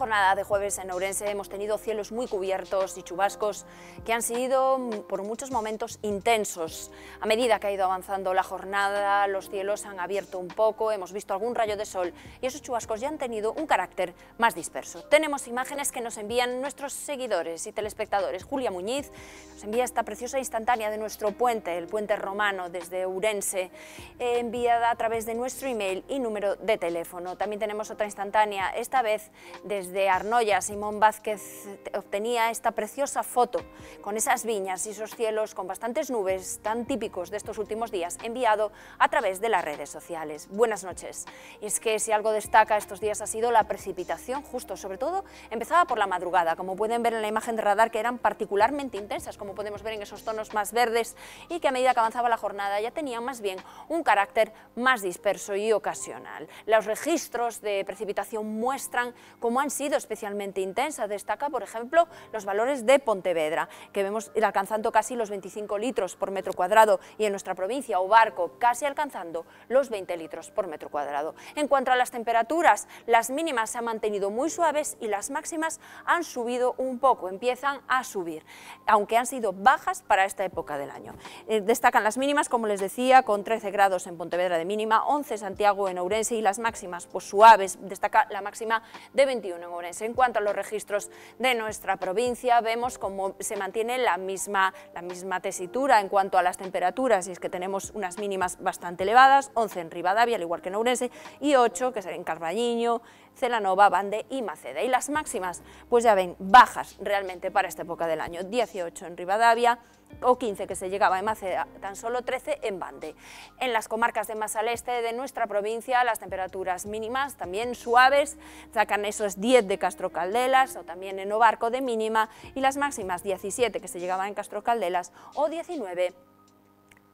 jornada de jueves en Ourense hemos tenido cielos muy cubiertos y chubascos que han sido por muchos momentos intensos. A medida que ha ido avanzando la jornada, los cielos han abierto un poco, hemos visto algún rayo de sol y esos chubascos ya han tenido un carácter más disperso. Tenemos imágenes que nos envían nuestros seguidores y telespectadores. Julia Muñiz nos envía esta preciosa instantánea de nuestro puente, el puente romano desde Ourense, eh, enviada a través de nuestro email y número de teléfono. También tenemos otra instantánea, esta vez desde Arnoya, Simón Vázquez obtenía esta preciosa foto con esas viñas y esos cielos con bastantes nubes tan típicos de estos últimos días, enviado a través de las redes sociales. Buenas noches. Y es que si algo destaca estos días ha sido la precipitación, justo, sobre todo empezaba por la madrugada, como pueden ver en la imagen de radar, que eran particularmente intensas, como podemos ver en esos tonos más verdes, y que a medida que avanzaba la jornada ya tenían más bien un carácter más disperso y ocasional. Los registros de precipitación muestran cómo han sido especialmente intensas. Destaca, por ejemplo, los valores de Pontevedra, que vemos alcanzando casi los 25 litros por metro cuadrado y en nuestra provincia, Obarco, casi alcanzando los 20 litros por metro cuadrado. En cuanto a las temperaturas, las mínimas se han mantenido muy suaves y las máximas han subido un poco, empiezan a subir, aunque han sido bajas para esta época del año. Eh, destacan las mínimas, como les decía, con 13 grados en Pontevedra de mínima, 11 en Santiago en Ourense y las máximas pues suaves, destaca la máxima de 21 en. En cuanto a los registros de nuestra provincia, vemos cómo se mantiene la misma, la misma tesitura en cuanto a las temperaturas, y es que tenemos unas mínimas bastante elevadas, 11 en Rivadavia, al igual que en Ourense, y 8 que en Carballiño, Celanova, Bande y Maceda. Y las máximas, pues ya ven, bajas realmente para esta época del año, 18 en Rivadavia, o 15 que se llegaba en Maceda, tan solo 13 en Bande. En las comarcas de más al este de nuestra provincia, las temperaturas mínimas también suaves, sacan esos 10 de Castro Caldelas o también en Obarco de mínima y las máximas 17 que se llegaban en Castro Caldelas o 19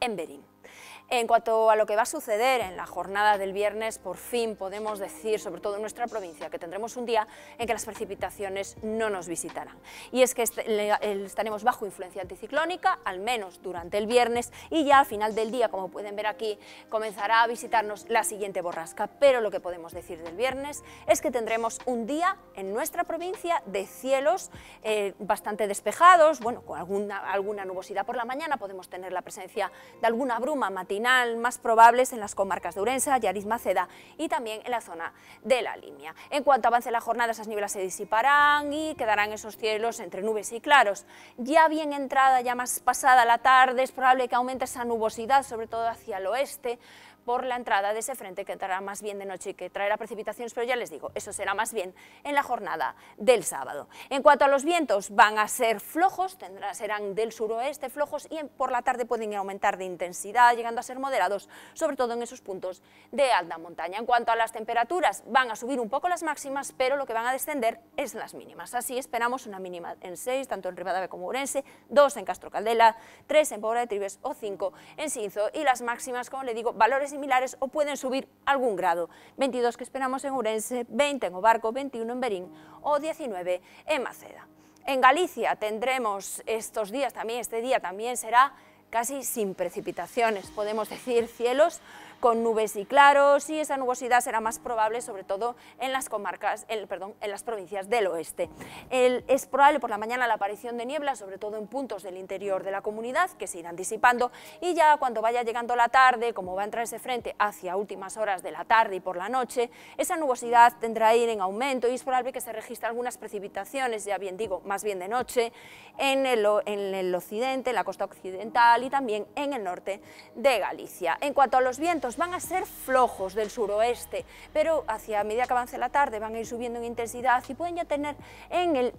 en Berín. En cuanto a lo que va a suceder en la jornada del viernes, por fin podemos decir, sobre todo en nuestra provincia, que tendremos un día en que las precipitaciones no nos visitarán. Y es que estaremos bajo influencia anticiclónica, al menos durante el viernes, y ya al final del día, como pueden ver aquí, comenzará a visitarnos la siguiente borrasca. Pero lo que podemos decir del viernes es que tendremos un día en nuestra provincia de cielos eh, bastante despejados, bueno, con alguna nubosidad por la mañana, podemos tener la presencia de alguna bruma matinal más probables en las comarcas de Urense, Yariz, Maceda y también en la zona de la línea. En cuanto avance la jornada, esas nieblas se disiparán y quedarán esos cielos entre nubes y claros. Ya bien entrada, ya más pasada la tarde, es probable que aumente esa nubosidad, sobre todo hacia el oeste, por la entrada de ese frente que entrará más bien de noche y que traerá precipitaciones, pero ya les digo, eso será más bien en la jornada del sábado. En cuanto a los vientos, van a ser flojos, tendrá, serán del suroeste flojos y por la tarde pueden aumentar de intensidad, llegando a ser moderados, sobre todo en esos puntos de alta montaña. En cuanto a las temperaturas, van a subir un poco las máximas, pero lo que van a descender es las mínimas. Así esperamos una mínima en 6, tanto en Rivadavia como Urense, 2 en Castro Caldela, 3 en Pobra de Tribes o 5 en Cinzo y las máximas, como le digo, valores o pueden subir algún grado. 22 que esperamos en Urense, 20 en Obarco, 21 en Berín o 19 en Maceda. En Galicia tendremos estos días también, este día también será casi sin precipitaciones, podemos decir cielos con nubes y claros y esa nubosidad será más probable sobre todo en las comarcas, perdón, en las provincias del oeste. es probable por la mañana la aparición de niebla, sobre todo en puntos del interior de la comunidad que se irán disipando y ya cuando vaya llegando la tarde, como va a entrar ese frente hacia últimas horas de la tarde y por la noche, esa nubosidad tendrá a ir en aumento y es probable que se registren algunas precipitaciones, ya bien digo, más bien de noche, en el, en el occidente, en la costa occidental y también en el norte de Galicia. En cuanto a los vientos, van a ser flojos del suroeste, pero hacia medida que avance la tarde van a ir subiendo en intensidad y pueden ya tener en el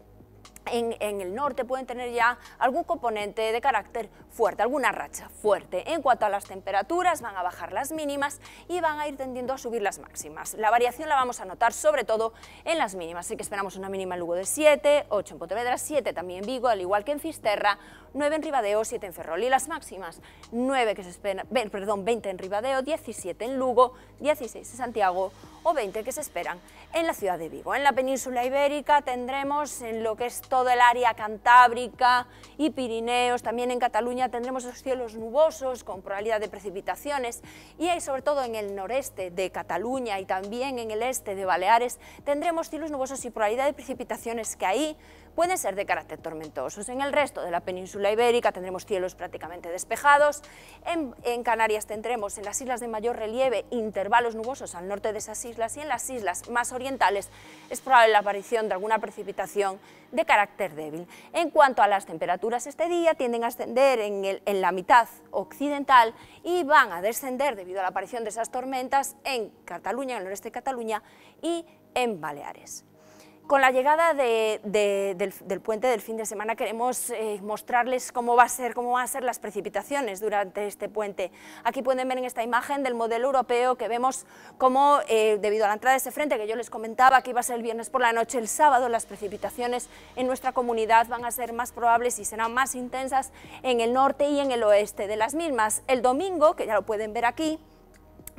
en, el norte pueden tener ya algún componente de carácter fuerte, alguna racha fuerte. En cuanto a las temperaturas, van a bajar las mínimas y van a ir tendiendo a subir las máximas. La variación la vamos a notar sobre todo en las mínimas, así que esperamos una mínima en Lugo de 7, 8 en Pontevedra, 7 también en Vigo, al igual que en Fisterra, 9 en Ribadeo, 7 en Ferrol. Y las máximas, 9 que se espera, perdón, 20 en Ribadeo, 17 en Lugo, 16 en Santiago o 20 que se esperan en la ciudad de Vigo. En la península ibérica tendremos en lo que es pues todo el área cantábrica y Pirineos, también en Cataluña tendremos los cielos nubosos con probabilidad de precipitaciones. Y sobre todo en el noreste de Cataluña y también en el este de Baleares tendremos cielos nubosos y probabilidad de precipitaciones que ahí pueden ser de carácter tormentosos. En el resto de la península ibérica tendremos cielos prácticamente despejados. En, Canarias tendremos en las islas de mayor relieve intervalos nubosos al norte de esas islas y en las islas más orientales es probable la aparición de alguna precipitación de carácter débil. En cuanto a las temperaturas este día, tienden a ascender en la mitad occidental y van a descender debido a la aparición de esas tormentas en Cataluña, en el noreste de Cataluña y en Baleares. Con la llegada de, de, del, del, puente del fin de semana queremos eh, mostrarles cómo, va a ser, cómo van a ser las precipitaciones durante este puente. Aquí pueden ver en esta imagen del modelo europeo que vemos cómo, eh, debido a la entrada de ese frente que yo les comentaba que iba a ser el viernes por la noche, el sábado las precipitaciones en nuestra comunidad van a ser más probables y serán más intensas en el norte y en el oeste de las mismas. El domingo, que ya lo pueden ver aquí,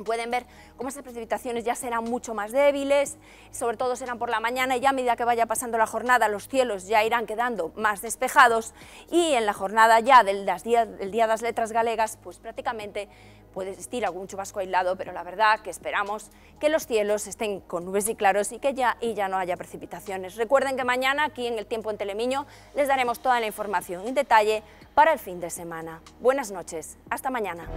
Pueden ver cómo estas precipitaciones ya serán mucho más débiles, sobre todo serán por la mañana y ya a medida que vaya pasando la jornada los cielos ya irán quedando más despejados y en la jornada ya del, día, del día de las letras galegas pues prácticamente puede existir algún chubasco aislado, pero la verdad que esperamos que los cielos estén con nubes y claros y que ya, y ya no haya precipitaciones. Recuerden que mañana aquí en el Tiempo en Telemiño les daremos toda la información en detalle para el fin de semana. Buenas noches, hasta mañana.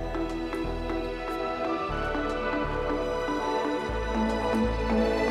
Música